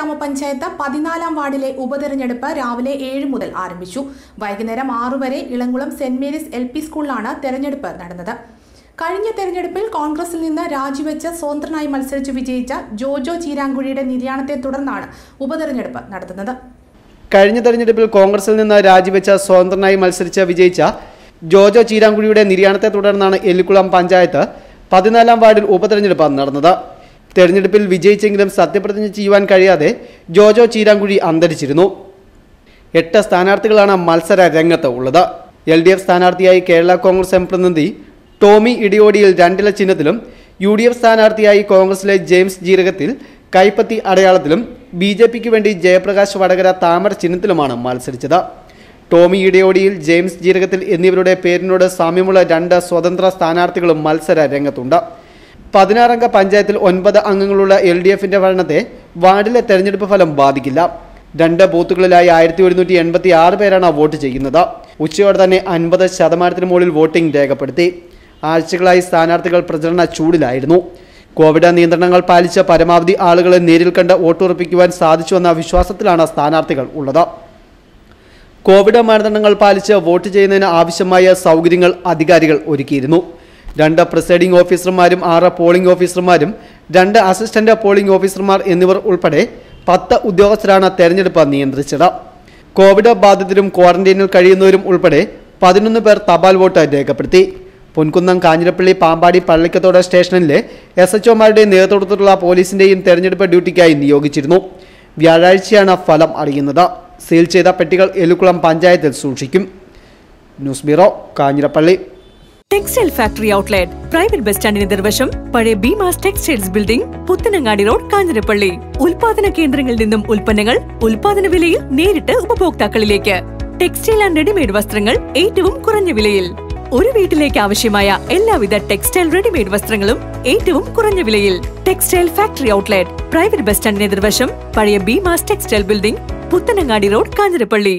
ഗ്രാമപഞ്ചായത്ത് പതിനാലാം വാർഡിലെ ഉപതെരഞ്ഞെടുപ്പ് രാവിലെ ഏഴ് മുതൽ ആരംഭിച്ചു. വൈകുന്നേരം ആറു വരെ Elamkulam saint Mary's L P സ്കൂളിലാണ് തെരഞ്ഞെടുപ്പ് നടന്നത്. കഴിഞ്ഞ തെരഞ്ഞെടുപ്പിൽ കോൺഗ്രസിൽ നിന്ന് രാജിവെച്ച് സ്വതന്ത്രനായി മത്സരിച്ച് വിജയിച്ച ജോജോ ചീരാങ്കുഴിയുടെ നിര്യാണത്തെ തുടർന്നാണ് ഉപതെരഞ്ഞെടുപ്പ് നടത്തുന്നത്. കഴിഞ്ഞ തെരഞ്ഞെടുപ്പിൽ കോൺഗ്രസിൽ നിന്ന് രാജിവെച്ച സ്വതന്ത്രനായി മത്സരിച്ച് വിജയിച്ച ജോജോ ചീരാങ്കുഴിയുടെ നിര്യാണത്തെ തുടർന്നാണ് എല്ലിക്കുളം പഞ്ചായത്ത് പതിനാലാം വാർഡിൽ ഉപതെരഞ്ഞെടുപ്പ് നടന്നത്. തെരഞ്ഞെടുപ്പിൽ വിജയിച്ചെങ്കിലും സത്യപ്രതിജ്ഞ ചെയ്യുവാൻ കഴിയാതെ ജോജോ ചീരാങ്കുഴി അന്തരിച്ചിരുന്നു. എട്ട് സ്ഥാനാർത്ഥികളാണ് മത്സര രംഗത്ത് ഉള്ളത്. എൽ ഡി എഫ് സ്ഥാനാർത്ഥിയായി കേരള കോൺഗ്രസ് എം പ്രതിനിധി ടോമി ഇടിയോടിയിൽ രണ്ടില ചിഹ്നത്തിലും യു ഡി എഫ് സ്ഥാനാർത്ഥിയായി കോൺഗ്രസിലെ ജെയിംസ് ജീരകത്തിൽ കൈപ്പത്തി അടയാളത്തിലും ബി ജെ പിക്ക് വേണ്ടി ജയപ്രകാശ് വടകര താമര ചിഹ്നത്തിലുമാണ് മത്സരിച്ചത്. ടോമി ഇടയോടിയിൽ ജെയിംസ് ജീരകത്തിൽ എന്നിവരുടെ പേരിനോട് സാമ്യമുള്ള രണ്ട് സ്വതന്ത്ര സ്ഥാനാർത്ഥികളും മത്സര രംഗത്തുണ്ട് പതിനാറംഗ പഞ്ചായത്തിൽ ഒൻപത് അംഗങ്ങളുള്ള എൽ ഡി എഫിന്റെ ഭരണത്തെ വാർഡിലെ തെരഞ്ഞെടുപ്പ് ഫലം ബാധിക്കില്ല. രണ്ട് ബൂത്തുകളിലായി ആയിരത്തി ഒരുന്നൂറ്റി എൺപത്തി ആറ് പേരാണ് വോട്ട് ചെയ്യുന്നത്. ഉച്ചയോടെ തന്നെ അൻപത് ശതമാനത്തിന് മുകളിൽ വോട്ടിംഗ് രേഖപ്പെടുത്തി. ആഴ്ചകളായി സ്ഥാനാർത്ഥികൾ പ്രചരണ ചൂടിലായിരുന്നു. കോവിഡ് നിയന്ത്രണങ്ങൾ പാലിച്ച പരമാവധി ആളുകളെ നേരിൽ കണ്ട് വോട്ടുറപ്പിക്കുവാൻ സാധിച്ചുവെന്ന വിശ്വാസത്തിലാണ് സ്ഥാനാർത്ഥികൾ ഉള്ളത്. കോവിഡ് മാനദണ്ഡങ്ങൾ പാലിച്ച് വോട്ട് ചെയ്യുന്നതിന് ആവശ്യമായ സൗകര്യങ്ങൾ അധികാരികൾ ഒരുക്കിയിരുന്നു. രണ്ട് പ്രിസൈഡിംഗ് ഓഫീസർമാരും ആറ് പോളിംഗ് ഓഫീസർമാരും രണ്ട് അസിസ്റ്റന്റ് പോളിംഗ് ഓഫീസർമാർ എന്നിവർ ഉൾപ്പെടെ പത്ത് ഉദ്യോഗസ്ഥരാണ് തെരഞ്ഞെടുപ്പ് നിയന്ത്രിച്ചത്. കോവിഡ് ബാധിതരും ക്വാറന്റൈനിൽ കഴിയുന്നവരും ഉൾപ്പെടെ പതിനൊന്ന് പേർ തപാൽ വോട്ട് രേഖപ്പെടുത്തി. പൊൻകുന്നം കാഞ്ഞിരപ്പള്ളി പാമ്പാടി പള്ളിക്കത്തോട് സ്റ്റേഷനിലെ എസ് എച്ച് ഒമാരുടെ നേതൃത്വത്തിലുള്ള പോലീസിന്റെയും തെരഞ്ഞെടുപ്പ് ഡ്യൂട്ടിക്കായി നിയോഗിച്ചിരുന്നു. വ്യാഴാഴ്ചയാണ് ഫലം അറിയുന്നത്. സീൽ ചെയ്ത പെട്ടികൾ എലുക്കുളം പഞ്ചായത്തിൽ സൂക്ഷിക്കും. News bureau Kanjirappally. Textile factory outlet private bus സ്റ്റാൻഡിന് നിർവശം പഴയ Beemas textiles building Puthanangadi road Kanjirappally. ഉൽപാദന കേന്ദ്രങ്ങളിൽ നിന്നും ഉൽപ്പന്നങ്ങൾ ഉൽപാദന വിലയിൽ നേരിട്ട് ഉപഭോക്താക്കളിലേക്ക്. ടെക്സ്റ്റൈൽ ആൻഡ് റെഡിമെയ്ഡ് വസ്ത്രങ്ങൾ ഏറ്റവും കുറഞ്ഞ വിലയിൽ. ഒരു വീട്ടിലേക്ക് ആവശ്യമായ എല്ലാവിധ ടെക്സ്റ്റൈൽ റെഡിമെയ്ഡ് വസ്ത്രങ്ങളും ഏറ്റവും കുറഞ്ഞ വിലയിൽ. Textile factory outlet private bus സ്റ്റാൻഡിന് നിർവശം പഴയ Beemas textile building Puthanangadi road Kanjirappally.